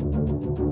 thank you